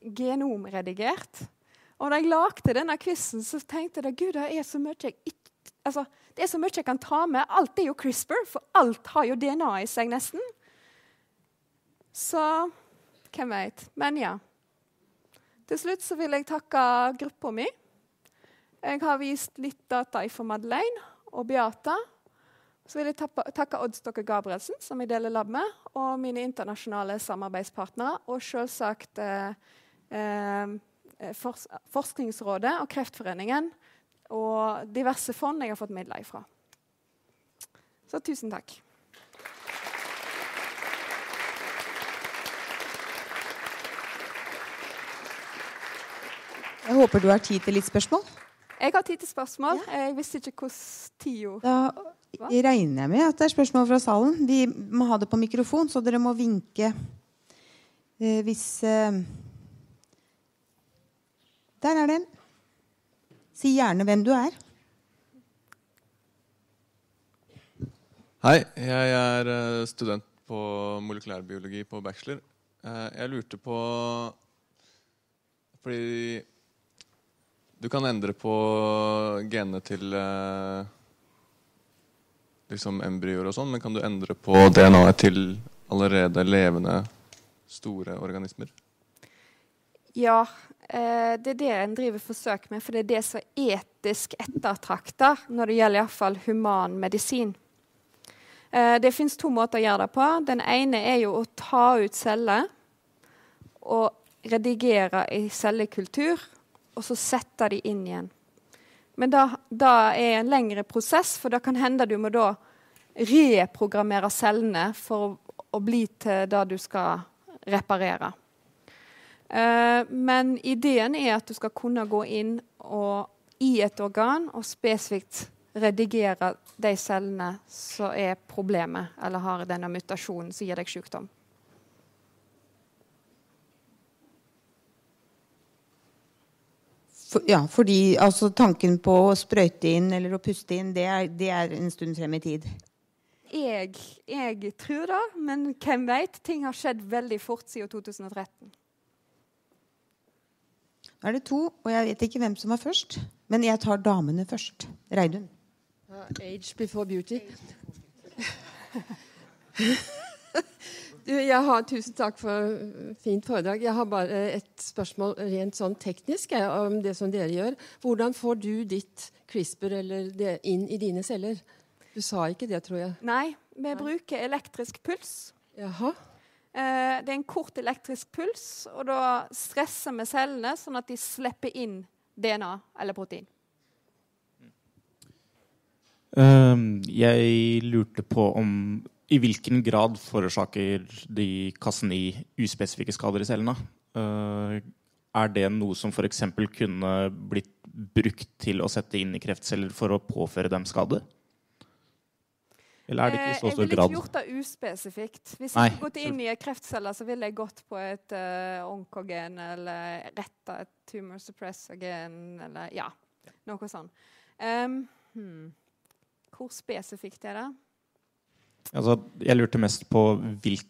genomredigert. Og da jeg lagde denne quizen, så tenkte jeg Gud, det er så mye jeg ikke altså, det er så mye jeg kan ta med. Alt er jo CRISPR, for alt har jo DNA i seg, nesten. Så hvem veit. Men ja. Til slutt så vil jeg takke gruppa mi. Jeg har vist litt data fra Madeleine og Beata. Så vil jeg takke Odd Stokke Gabrielsen, som jeg deler lab med, og mine internasjonale samarbeidspartnere. Og selvsagt eh, Forskningsrådet og Kreftforeningen og diverse fond jeg har fått midler ifra. Så tusen takk. Jeg håper du har tid til litt spørsmål. Jeg har tid til spørsmål. Ja. Jeg visste ikke hvordan tida Da regner jeg med at det er spørsmål fra salen. Vi må ha det på mikrofon, så dere må vinke eh, hvis eh... Der er den. Si gjerne hvem du er. Hei, jeg er eh, student på molekylærbiologi på bachelor. Eh, jeg lurte på Fordi du kan endre på genene til eh, liksom embryoer og sånn, men kan du endre på DNA-et til allerede levende, store organismer? Ja, eh, det er det en driver forsøk med, for det er det som er etisk ettertrakta når det gjelder iallfall human medisin. Eh, det fins to måter å gjøre det på. Den ene er jo å ta ut celler og redigere i cellekultur og så sette de inn igjen. Men da, er en lengre prosess, for da kan hende du må da reprogrammere cellene for å, å bli til det du skal reparere. Uh, men ideen er at du skal kunne gå inn og, i et organ og spesifikt redigere de cellene som er problemet, eller har denne mutasjonen som gir deg sykdom. For, ja, fordi altså, tanken på å sprøyte inn eller å puste inn, det er, det er en stund frem i tid. Jeg, jeg tror det, men hvem veit? Ting har skjedd veldig fort siden 2013. Nå er det to, og jeg vet ikke hvem som var først. Men jeg tar damene først. Reidun. Uh, age before beauty. Jeg har, tusen takk for fint foredrag. Jeg har bare et spørsmål rent sånn teknisk om det som dere gjør. Hvordan får du ditt CRISPR det, inn i dine celler? Du sa ikke det, tror jeg. Nei, vi Nei. bruker elektrisk puls. Jaha. Eh, det er en kort elektrisk puls, og da stresser vi cellene sånn at de slipper inn DNA eller protein. Um, jeg lurte på om i hvilken grad forårsaker de kassen i uspesifikke skader i cellene? Uh, er det noe som f.eks. kunne blitt brukt til å sette inn i kreftceller for å påføre dem skade? Eller er det ikke i så eh, stor grad? Jeg ville ikke gjort det uspesifikt. Hvis jeg skulle gått inn i kreftceller, så ville jeg gått på et uh, onkogen eller retta et tumor suppressor-gen eller ja, noe sånt. Um, hmm. Hvor spesifikt er det? Altså, jeg lurte mest på hvil,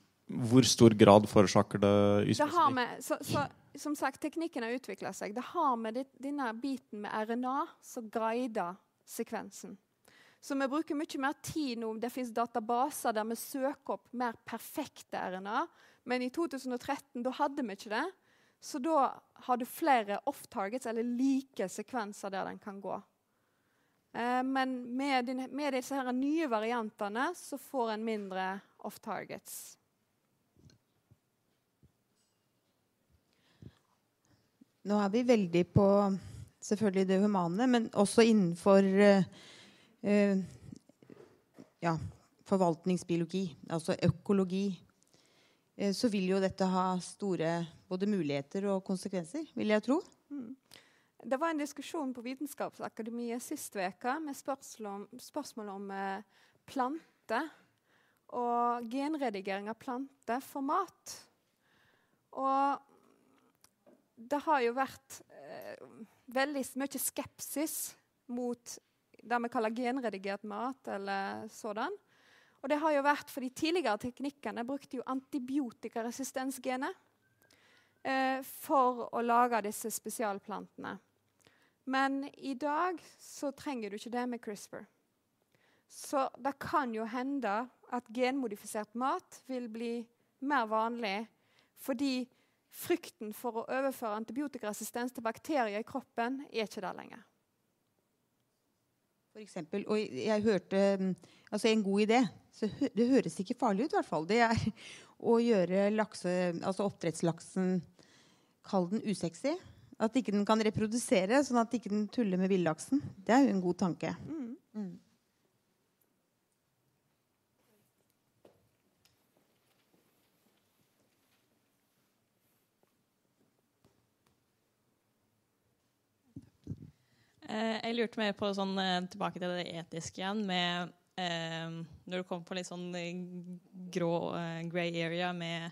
hvor stor grad forårsaker det uspesifikt? Som sagt, teknikken har utvikla seg. Det har med denne biten med RNA som guider sekvensen. Så vi bruker mye mer tid nå. Det fins databaser der vi søker opp mer perfekte RNA. Men i 2013 da hadde vi ikke det. Så da har du flere off-targets, eller like sekvenser der den kan gå. Eh, men med, din, med, disse her nye variantene så får en mindre off-targets. Nå er vi veldig på selvfølgelig det humane, men også innenfor uh, ja, forvaltningsbiologi, altså økologi, uh, så vil jo dette ha store både muligheter og konsekvenser, vil jeg tro. Mm. Det var en diskusjon på Vitenskapsakademiet sist uke med spørsmål om, spørsmål om planter og genredigering av planter for mat. Og det har jo vært eh, veldig mye skepsis mot det vi kaller genredigert mat. eller sådan. Og det har jo vært for De tidligere teknikkene brukte jo antibiotikaresistensgenet eh, for å lage disse spesialplantene. Men i dag så trenger du ikke det med CRISPR. Så det kan jo hende at genmodifisert mat vil bli mer vanlig fordi frykten for å overføre antibiotikaresistens til bakterier i kroppen er ikke der lenger. For eksempel, og jeg hørte altså En god idé så Det høres ikke farlig ut, i hvert fall. Det er å gjøre lakse, altså oppdrettslaksen Kall den usexy. At ikke den kan reprodusere, sånn at ikke den tuller med villaksen. Det er jo en god tanke. Mm. Mm. Jeg lurte mer på sånn, eh, tilbake til det etiske igjen. med eh, Når du kommer på litt sånn eh, grå eh, grey area med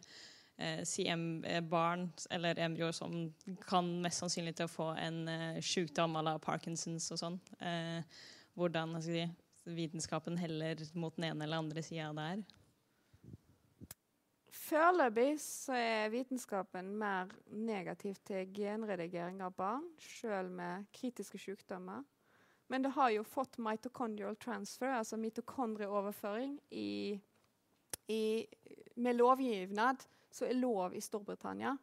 eh, CM-barn eller embryoer som kan mest sannsynlig til å få en eh, sykdom à la Parkinsons og sånn. hvordan si, vitenskapen heller mot den ene eller andre sida der. Foreløpig så er vitenskapen mer negativ til genredigering av barn, selv med kritiske sykdommer. Men det har jo fått mitochondrial transfer, altså mitokondrieoverføring, i, i, med lovgivnad som er lov i Storbritannia.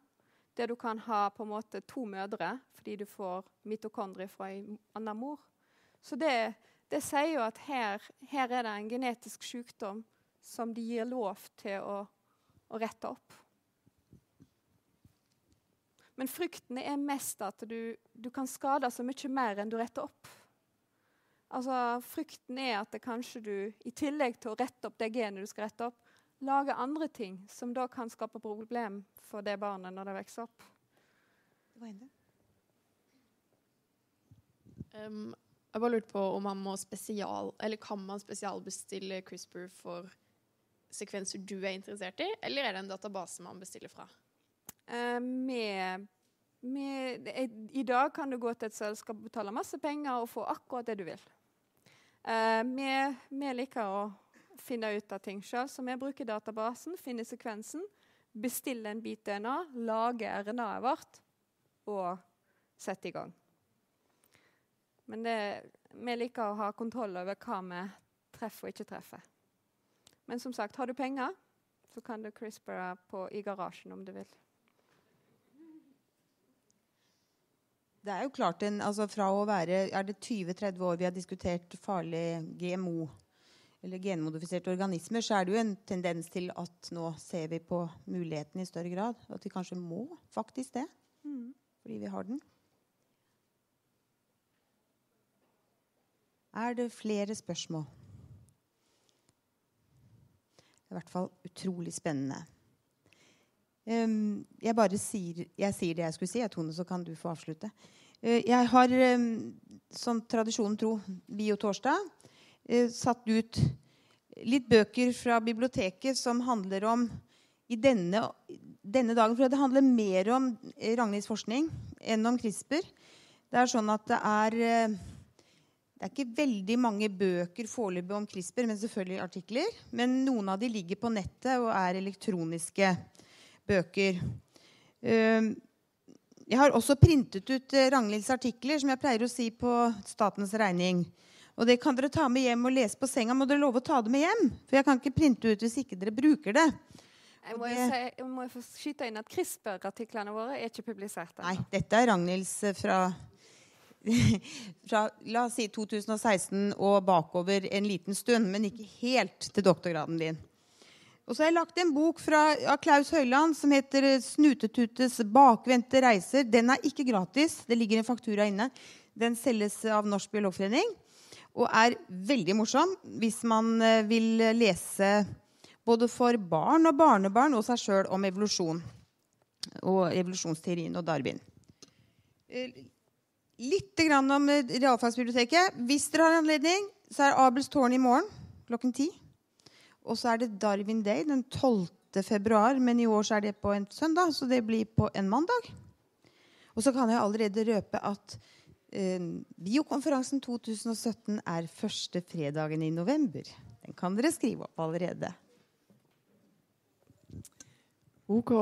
Der du kan ha på en måte to mødre fordi du får mitokondrier fra en annen mor. Så det, det sier jo at her, her er det en genetisk sykdom som de gir lov til å og rette opp. Men fryktene er mest at du, du kan skade så mye mer enn du retter opp. Altså, Frykten er at det kanskje du i tillegg til å rette opp det genet du skal rette opp, lager andre ting som da kan skape problem for det barnet når det vokser opp. Um, jeg bare lurte på om man må spesial, eller kan man spesialbestille CRISPR for sekvenser du er interessert i, eller er det en database man bestiller fra? Uh, med, med, I dag kan du gå til et selskap og betale masse penger og få akkurat det du vil. Uh, vi, vi, liker å finne ut av ting sjøl, så vi bruker databasen, finner sekvensen, bestiller en bit DNA, lager RNA-et vårt og setter i gang. Men det, vi liker å ha kontroll over hva vi treffer og ikke treffer. Men som sagt, har du penger, så kan du CRISPR på, i garasjen om du vil. Det er jo klart en, altså Fra å være er det 20-30 år vi har diskutert farlig GMO, eller genmodifiserte organismer, så er det jo en tendens til at nå ser vi på muligheten i større grad. At vi kanskje må faktisk det. Mm. Fordi vi har den. Er det flere spørsmål? I hvert fall utrolig spennende. Um, jeg bare sier, jeg sier, det jeg skulle si, Tone, så kan du få avslutte. Uh, jeg har, um, som tradisjonen tro, Biotorsdag uh, satt ut litt bøker fra biblioteket som handler om i denne, denne dagen For det handler mer om Ragnhilds forskning enn om CRISPR. Det er sånn at det er det er ikke veldig mange bøker foreløpig om CRISPR, men selvfølgelig artikler. Men noen av de ligger på nettet og er elektroniske bøker. Ehm, jeg har også printet ut eh, Ragnhilds artikler, som jeg pleier å si på statens regning. Og det kan dere ta med hjem og lese på senga. Må dere love å ta det med hjem? For jeg kan ikke printe ut hvis ikke dere bruker det. Jeg må, si, jeg må få skyte inn at CRISPR-artiklene våre er ikke publisert Nei, dette er Ragnhilds eh, fra, fra la oss si 2016 og bakover en liten stund, men ikke helt til doktorgraden din. Og så har jeg lagt en bok fra, av Klaus Høiland som heter eh, 'Snutetutes bakvendte reiser'. Den er ikke gratis. Det ligger en faktura inne. Den selges av Norsk biologforening og er veldig morsom hvis man eh, vil lese både for barn og barnebarn og seg sjøl om evolusjon. Og evolusjonsteorien og Darwin. Litt grann om eh, realfagsbiblioteket. Hvis dere har anledning, så er Abels tårn i morgen klokken ti. Og så er det Darwin Day den 12. februar, men i år så er det på en søndag, så det blir på en mandag. Og så kan jeg allerede røpe at eh, Biokonferansen 2017 er første fredagen i november. Den kan dere skrive opp allerede. Ok.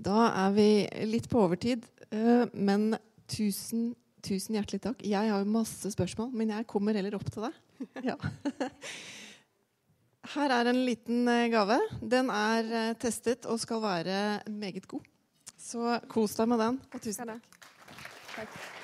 Da er vi litt på overtid. eh, Men tusen, tusen hjertelig takk. Jeg har masse spørsmål, men jeg kommer heller opp til deg. Ja. Her er en liten eh, gave. Den er eh, testet og skal være meget god. Så kos deg med den. Og tusen takk. Takk.